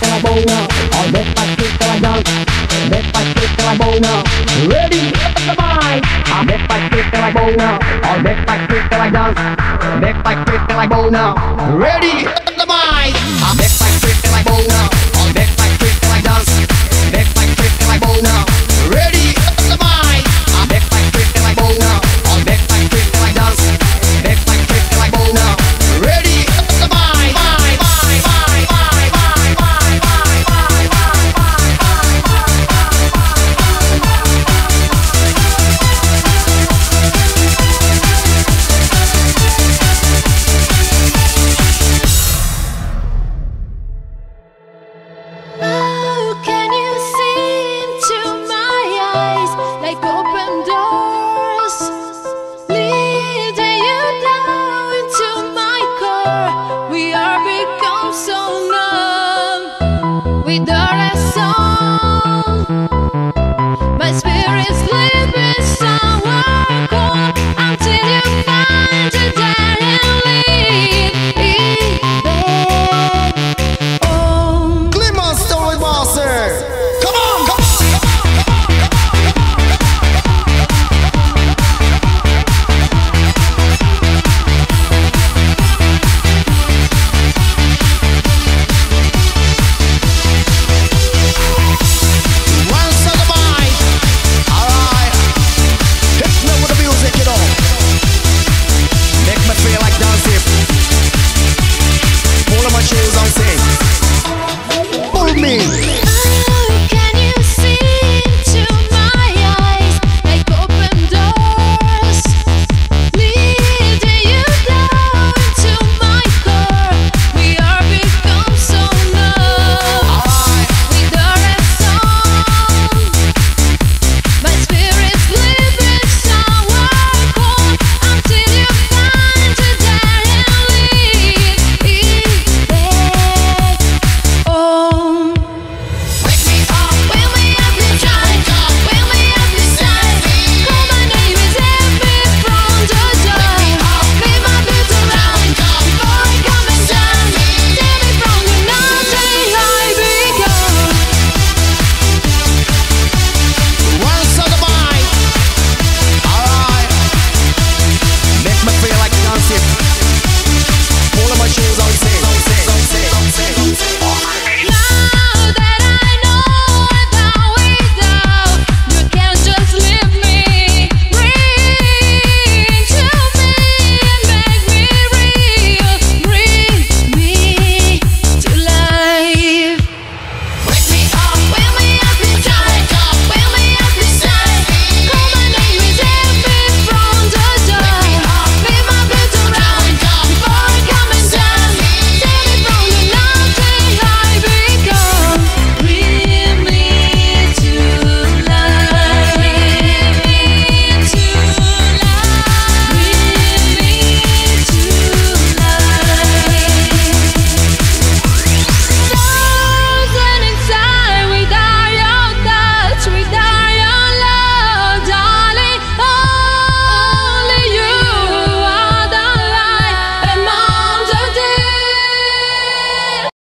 till I bone up. I'll make my kick till I dunk. Make my kick till I bone up. Ready, up the mind. I'll make my kick till I bone up. I'll let my kick till I dunk. Make my kick till I bone up. Ready, up the mind.